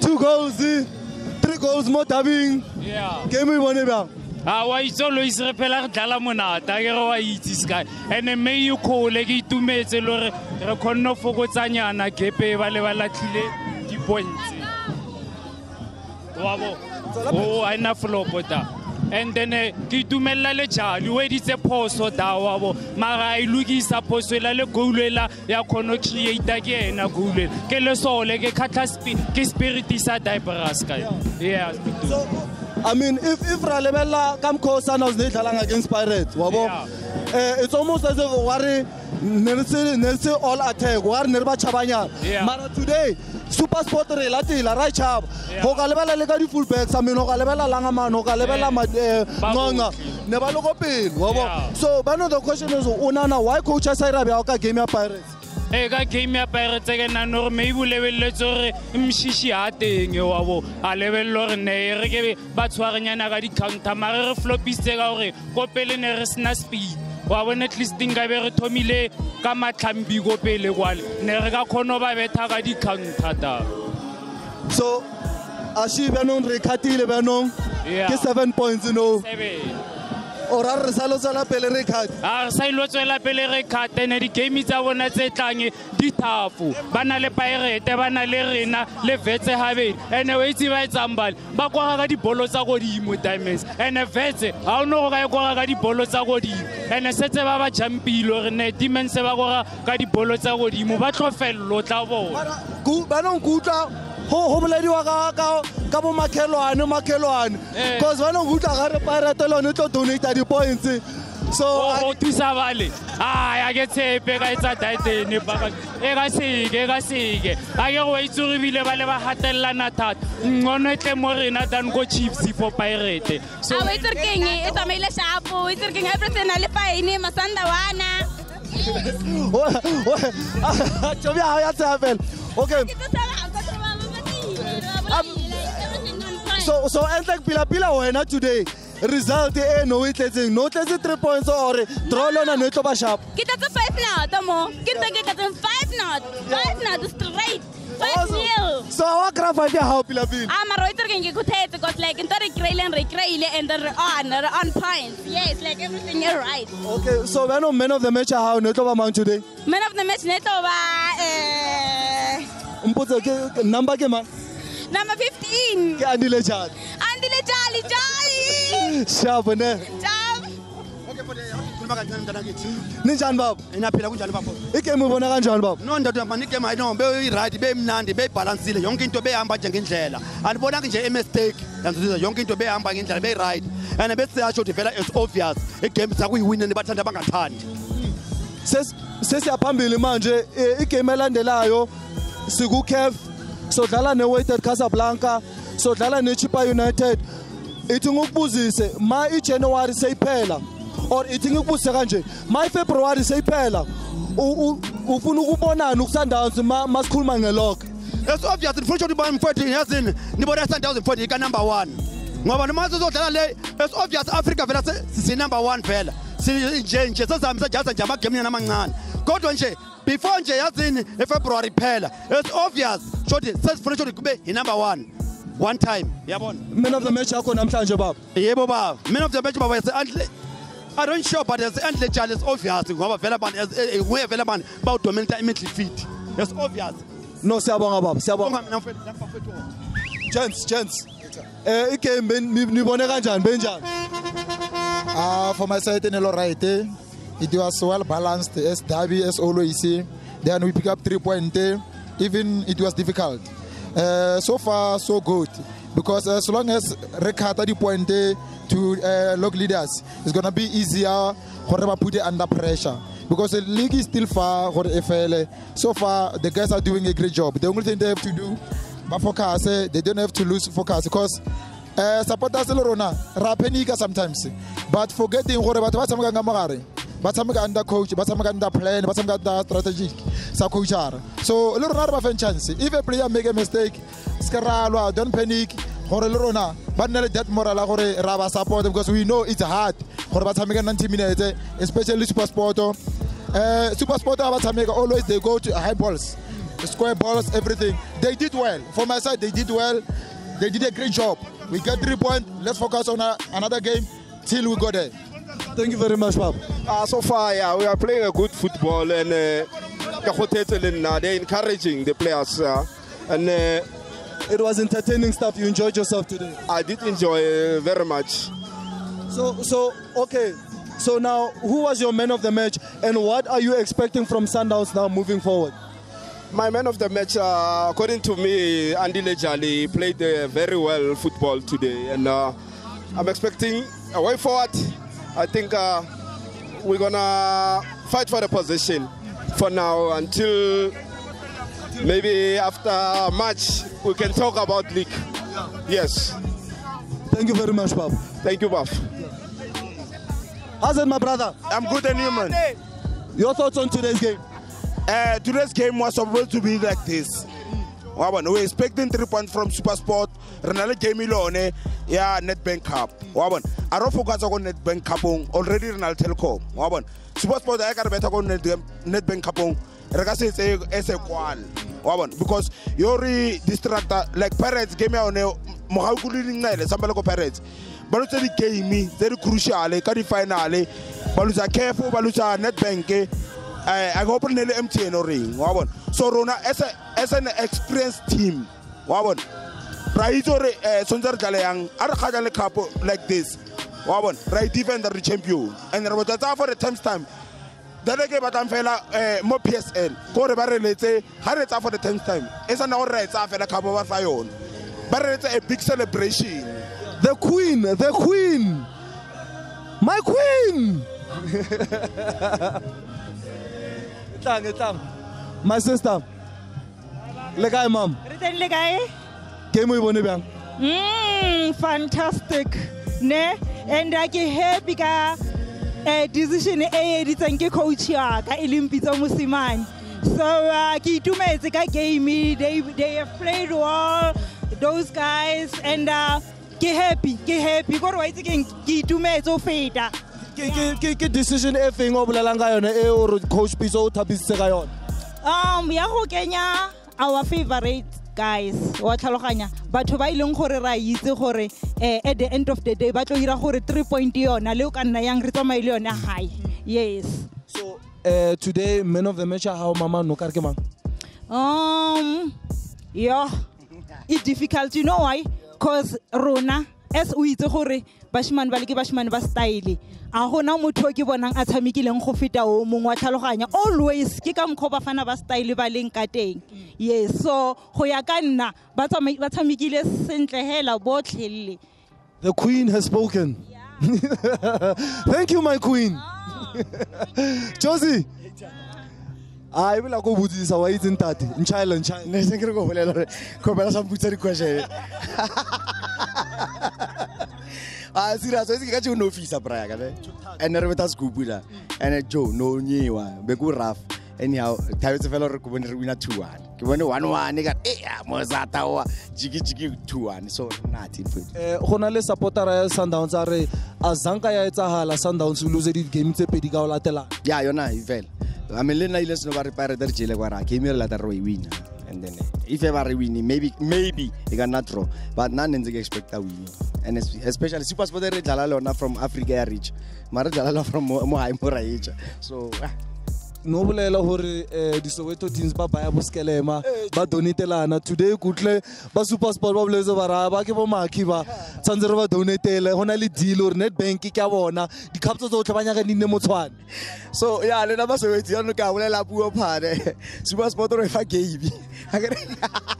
two goals eh? three goals mo tabing yeah. Game e bone eh, bjang a wa itse lois re phela re dlala monata ke re wa itse sky. And-e mme e kgole ke itumetse le gore re kgonne go fokotsanyana gepe ba le ba latlhile dipointse wa bo. Oh, o a ena flopo ta and then eh, ke itumelela le jali o editse phoso da wa bo mara a e lokisa phoso ela le ela ya kgone go creata ke ena goulu ela. Ke le sole ke kgatlha ke spiriti sa dibraska yeah so i mean if if ra lebelela ka mokgwa o Sundowns ne e dlalang against pirates wa bo eh it's almost as if wa re ne re se ne re se all attack wa re ne re ba chabanyana Yeah. mara today super sport re e latela ra e go ka lebela le ka di-full backs i mean go ka lebela langamane go ka lebela Eh, eh, ngonga ne ba le ko pele wa bo so ba know the question is o nana why coach a sa ira bjao ka game ya pirates? E ka game ya pirates ke nane gore maybe o lebeletse gore mšiši a teng wa bo. A lebelele gore ne re ke ba tshwarenyana ka di-counter mare re flopisitse ka gore ko pele ne re sena speed. Wa bone at least nka be re thomile ka pele kwale. Ne re ka kgone ba betha ka di-counter ta so a she bjanong re kgatile bjanong ke seven points no seven o ra re sa lo tswela pele re kgate a sa tswela pele re kgatene di-game tsa bona tse tlang di thafo ba na le pirate ba na le rena le vetse gabedi and-e o itse ba tsang bale ba kwaga ka dibolo tsa godimo diamonds. And-e vetse ga o ne go ka e kwaga ka dibolo tsa godimo. And-e setse ba ba jampilo re ne demons ba kwaga ka dibolo tsa godimo ba tlofelelo tla bona. Banong ke utlwa go go bolediwa ka- ka ka bo makhelwane makhelwane. Eh. cause banong ke utlwa ga re pirate le one e tlo donata di-points. So go thusa bale. Aya ke tshepe ka etsa ditene e ka seke e ka seke. A ke go itse gore ebile ba le ba gatelelana thata. Ngono e tle mo rena than ko chiefs for pirate so a o itse re keng e tsamaile shapo o itse re keng everything a le fine masanda wana. Jobi ga ya tsaya fela. Okay so so entle pila-pila wena today result e no e tletseng no tletse three points ore draw le yona no e tlo ba sharp. Ke tletse five not mo ke ntse ke tletseng five not five not straight. So a wa kry-a five ya gago pila-pila? Ah, mara o itse ke kgothetse because like ntho re kry-ileng re kry-ile and then re on re on points. Yes like everything is right. Okay so bjanong man of the match ne e tlo ba mang today? Man of the match ne tlo ba eh mpotse ke- number ke mang number 15 ke andile jali. andile jali jali. Sharp ne? Jam khuluma kancane mntanakithi ninjani baba? Inaphila kunjani bafo igame ibona kanjani baba? No ndoda igame ayino beyirayithi beyimnandi beyibhalansile yonke into beyihamba njengendlela. andibonanga nje yanzuza yonke into beyihamba ngendlela right. and besiyasho ukuthi vela it's obvious igame sakuyiwineni bathanda bangathandi Ses- sesiyaphambili manje igame elandelayo siku-caf sodlala ne-weighted casablanca sodlala ne-chipa united. Ithi ngikubuzise ma ijanuwari seyiphela or ithi ngikubuzise kanje ma ifebruwari seyiphela u- u- ufuna ukubonani ukusundowns ma ma sikhuluma ngelokho? It's obvious ndifuna ukuthi uba mfowethu yazini? Nibona isundowns mfowethu ika-number one. Ngoba noma sizodlala le it's obvious africa vela si- si-number one vela sinje nje sezihambisa jaza nje amagemini amancane kodwa nje before nje yazini efebruwari iphela it's obvious. Shothi sesifuna ukuthi kube yi-number one one time yabona man of the match yakho namhlanje baba yebo baba man of the match baba yase-antle I don't sure but yase-antle jali it's obvious ngoba vele abantu nguye vele abantu bawudominata i-midfield it's obvious no siyabonga baba siyabonga Bonga mina mfowethu, lapha mfowethu. gents gents eh igame ben- ni- nibone kanjani benjani Uh, for my side, in right. eh, It was well balanced as Derby as always. eh. Then we pick up three point. eh, Even it was difficult. Uh, so far, so good. Because as long as Rekata the point eh, to uh, leaders, it's gonna be easier whoever put it under pressure. Because the league is still far for FL. So far, the guys are doing a great job. The only thing they have to do, but focus, eh, they don't have to lose focus because uh, supporters le rona ra panika sometimes but forgetting batho ba tshamekang ka mogare ba tshameka under coach ba tshameka under plan ba tshameka under strategic sa coachara so le rona re ba feng chance if a player make a mistake se don't panic gore le rona ba nne le that moral ya gore ra ba support because we know it's hard gore ba tshameka 90 minutes especially super sport uh, super sport ba tshameka always they go to high balls square balls, everything. They did well. For my side, they did well. They did a great job. We get three points. Let's focus on a, another game till we go there. Thank you very much, Papa. Uh, so far, yeah, we are playing a good football and uh, the hotels and, they're encouraging the players. Uh, and uh, It was entertaining stuff. You enjoyed yourself today. I did enjoy uh, very much. So, so okay. So now, who was your man of the match, and what are you expecting from Sundowns now moving forward? My man of the match, uh, according to me, Andile Jali played uh, very well football today, and uh, I'm expecting a way forward. I think uh, we're gonna fight for the position for now until maybe after March we can talk about league. Yes, Thank you very much, Papa. thank you, Buff. How's it, my brother? I'm good and you, man. Your thoughts on today's game? Uh, today's game was supposed to be like this. Wa We're expecting three points from Super Sport. Renale game ilone, yeah, Nedbank Cup. Wa bona, I don't focus on Nedbank Cup already Renal Telkom. Wa bona, Super Sport I got better on Net Nedbank Cup. Re ka se etse e se kwale. Wa bona, because yori distractor like Pirates game ya one mogau ku le dingcele sambele ko Pirates. ba lotsa di-game tse di cruciale ka di-finale ba lotsa cafo ba lotsa nedbank eh, a ke gopole ne le mtn o reng wa bona so rona as, a, as an experienced team wa bona ra itse gore um tshwanetse re jale yang a re kgatla le cup like this wa bona ra i-defend re champion and re botsa tsaya for the times time dale ke batlang fela um mo psl ke gore ba re letse ga re tsaya for the tenth time e sa nna gore ra e tsaya fela cup ba fa yone ba re letse a big celebration The Queen, the Queen, my Queen. Tlang, tlang. My sister. Le kae, mom? Re teng le kae? Game o bone bjang? Mm, fantastic. Ne? And a ke happy ka eh, decision e editseng ke coach ya ka e leng Pitso Mosimane. So uh, ke itumetse ka game they they have played well those guys and uh, ke happy ke happy gore wa itse keng ke itumetse o feta. Ke decision e feng o bolelang ka yone e o re coach Pitso o thapisitse ka yone? um ya go kenya our favorite guys wa tlhaloganya batho ba e leng gore ra itse gore eh, at the end of the day ba tlo ira gore three point yona le o ka nna yang re tsamaye le yone high yes. So uh, today man of the match o mama no ka re ke mang? um yo it's difficult you know why? Cause rona as o itse gore bashimane ba le ke bashimane ba style a gona motho o ke bonang a tshamekileng go feta o mongwe wa tlhaloganya always ke ka mokgwa o bafana ba style ba leng ka teng yes so go ya ka nna ba tshamekile sentle hela botlhelele The Queen has spoken. Thank you my Queen. Josie. Ah, e bila ko botsisa wa itse ntate. Nchaile nchaile. ne se ke re ko bolela gore kgopela sa mputsa diquestion a serious itse ke ka tšeo no fisa braka ne and re beta scoop la. And joe no nyewa be ku rough anyhow thabetse fela gore ke bone re wina two one. Ke bone one one ka e mosata wa jiki jiki two one. So nothing for it Eh go na le supportera ya Sundowns a re azanka ya etsahala Sundowns lose di game tse pedi ka o latela. ya yona fela. I mean le nna ile seno ba re pirate re jele kwa ra game re lata re wina. And then eh, if ever re win maybe maybe e ka nna draw. But nna ne ntse ke expecta win and especially super sport e re dlala lona from africa ya rich mara re dlala lona from mo hae mo ra etša so ah, no bolela gore eh di Soweto teams ba baya bo skelema ba donatelana today kutle ba super sport ba boletse ba ra ba ke bo maki ba. Tshwanetse re ba donatele go na le deal gore nedbank ke a bona. Di cup tsotlhe ba nyaka di nne motshwane. So ya le nna basebetsi yanong ka bolela puo phane super sport re fa game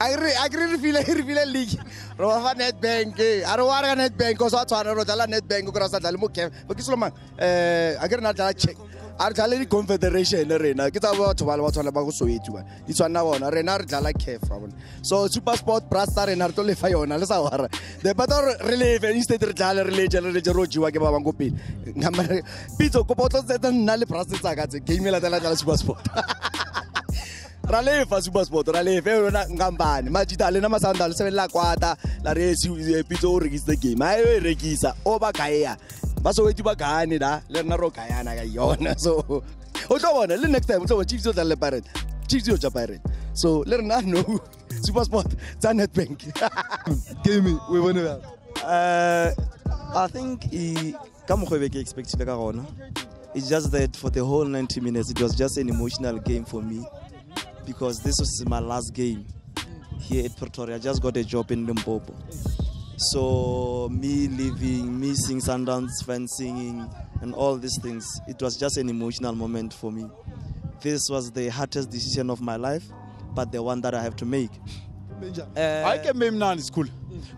a ke re- a ke re a ke re re file re file league re ba fa nedbank a re wa re ka nedbank o sa tshwana re dlala nedbank o kry sa caf ba ke selomang um a ke re na dlala check a re dlale di-confederation rena ke tsa batho ba le ba tshwana ba go soetsi ba di tshwanna bona rena re dlala caf wa bona so super sport brasta rena re tlo lefa yona le sa wara the better re lefe instead re dlale re leje re leje ro jiwa ke ba bang ko pele. Pitso kopa o tlo tsetsa nna le brasta tsa ka tse game e latela dlala super sport ra lefa super sport ra lefa yona nkambani majita lena masanda le sebelela kwata la re esi pitso o rekisitse game. A e rekisa. O ba gaea. Ba soweti ba gane da le rena ro gaeana ka yona. So o tlo bona le next time o tlo bona chiefs o tla le pirate. Chiefs yo ja pirate. So le rena no super sport tsa nedbank game we bone bjang Uh, I think he ka mokgwa e be ke expectile ka gona it's just that for the whole 90 minutes it was just an emotional game for me because this was my last game here at Pretoria I just got a job in Limpopo. So me leaving me seeing Sundowns fans singing and all these things it was just an emotional moment for me. This was the hardest decision of my life but the one that I have to make. Uh, Hayi ke memnandi sikhulu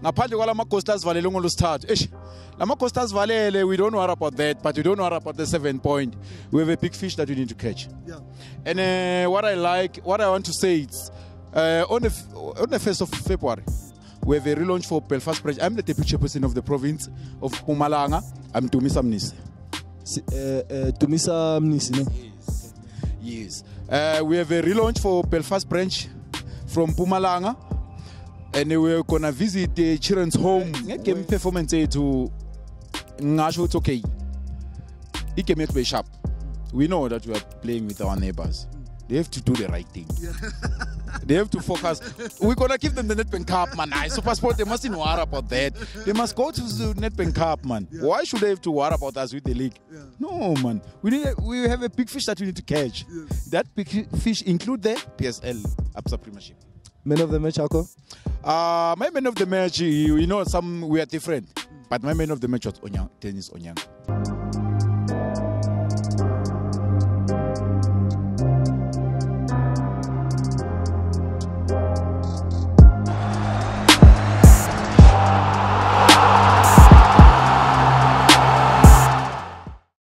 ngaphandle kwalamagosta asivalele ngolosithathu eish lamagosta asivalele we don't worry about that but we don't worry about the seven point. We have a big fish that we need to catch. Yeah. and uh, what i like what i want to say is uh, on, the, on the 1st of february we have a relaunch for belfast branch i'm the deputy chairperson of the province of pumalanga i'm dumisa mnisi. Tumisa mnisi ne? Yes. Uh, we have a relaunch for belfast branch from pumalanga and we're gonna visit the children's home. Ngegame performance yethu ngasho ukuthi okay igame yethu be-sharp we know that we are playing with our neighbors. They have to do the right thing. They have to focus. We're gonna give them the nedbank cup man. I super sport they mustn't worry about that. They must go to the nedbank cup man. Why should they have to worry about us with the league? No man. We need we have a big fish that we need to catch. That big fish include the psl absa premiership. Man of the match ako? Uh, my man of the match, you, you know, some we are different, but my man of the match was Onyango, Dennis Onyango.